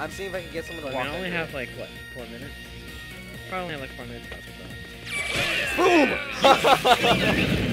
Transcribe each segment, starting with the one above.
I'm seeing if I can get someone to walk. I only have like what, four minutes? Probably only have like four minutes. What's Boom!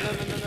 no, no, no,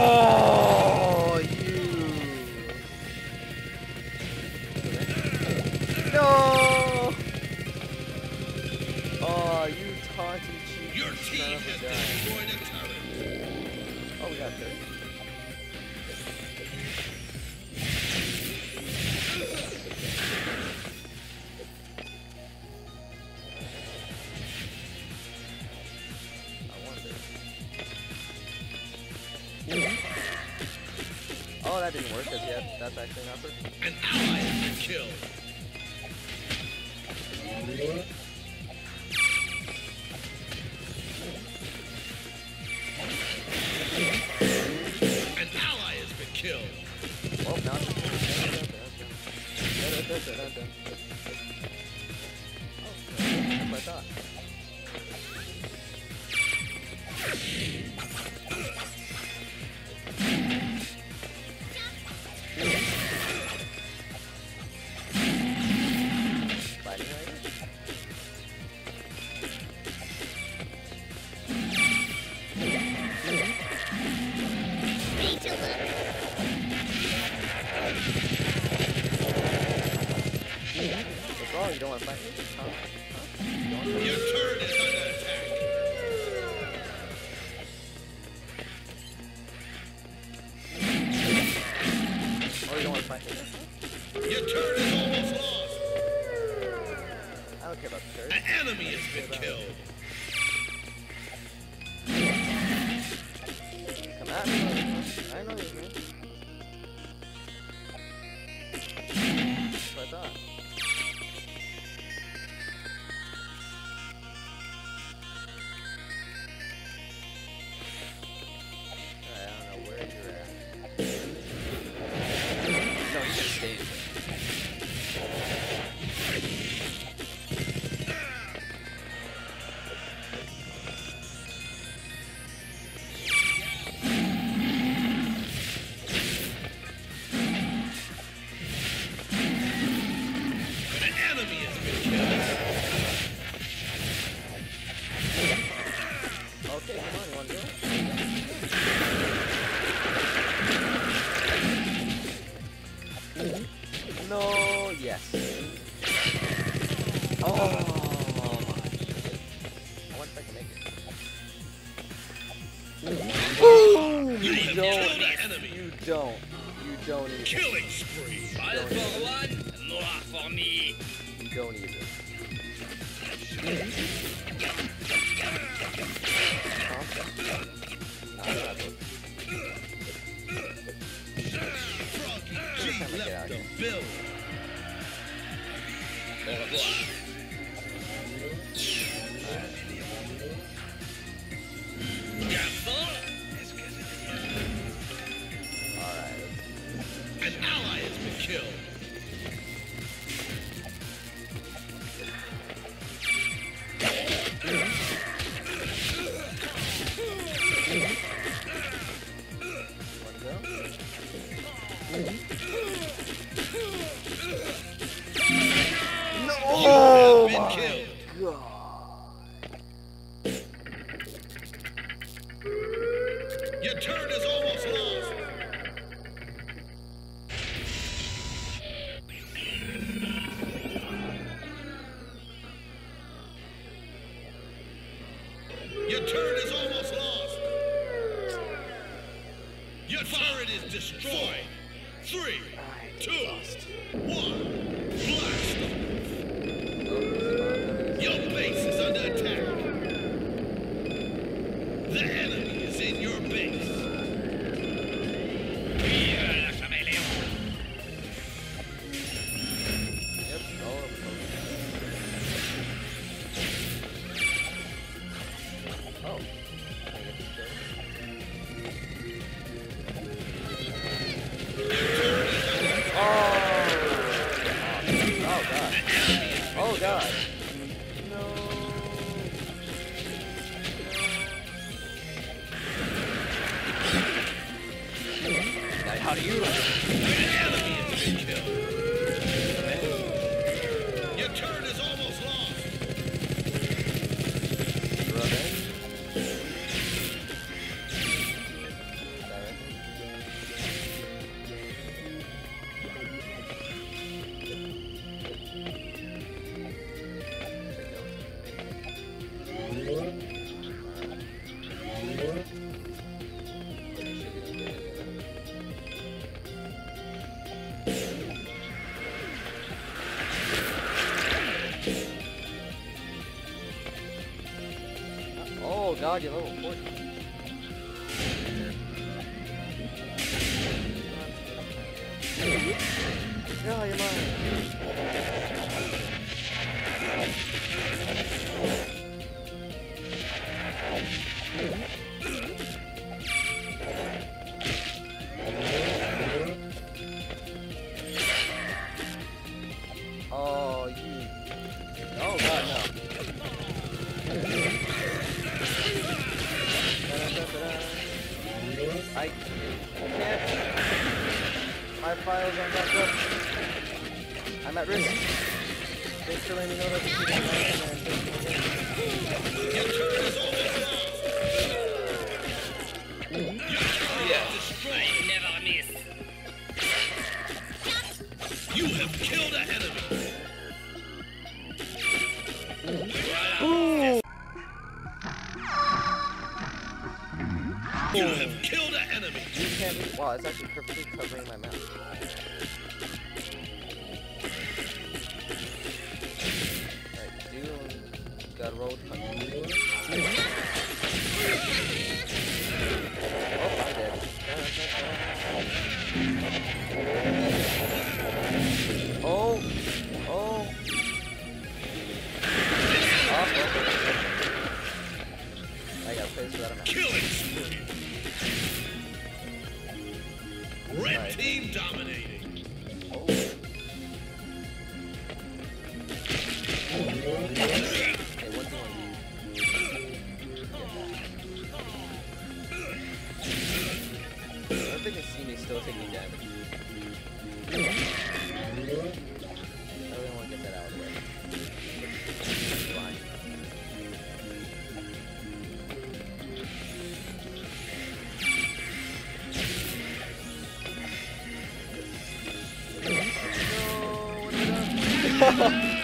Oh, you. No. Oh, you oh, taunting cheat. Your team has destroyed a turret. Oh, we got third. That didn't work, because yeah, that's actually not working. An ally has been killed. Wrong? You don't want to fight me? Huh? Huh? You don't wanna- Your turret is under attack. Oh, you don't want to fight me? Your turret is almost lost. I don't care about the turret. An enemy has been killed. Come at me. I know you're here. No, You don't. You don't. You don't even. Killing spree. All for one, noir for me. You don't even. Huh? Froggy G left the building. Your is almost lost. Oh. Oh god. Oh god. No. Oh, oh, How do you like it? Enemy killed. dog, little porky. You're. Oh. I can't. My files are not good. I'm at risk. Thanks for letting me know that this is my it's actually perfectly covering my mouth. Alright, Doom got rolled. Oh, I'm dead. Oh, see me still taking damage. I really want to get that out of the way. Fine. No,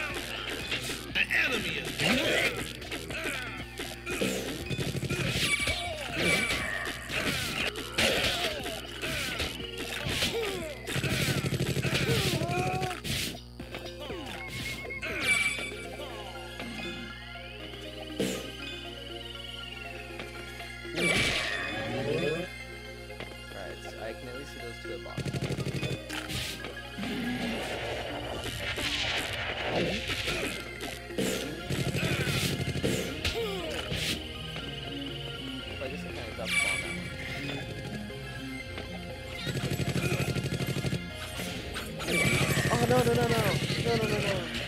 to the bottom. no, no, no, no, no, no, no, no.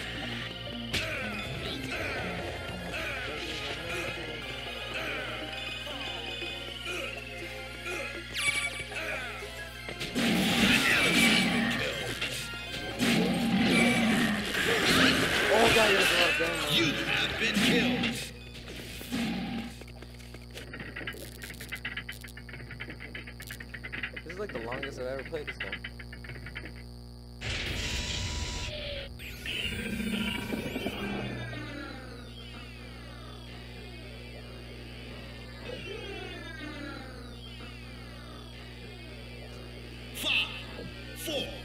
You have been killed. This is like the longest I've ever played this game. Five, four,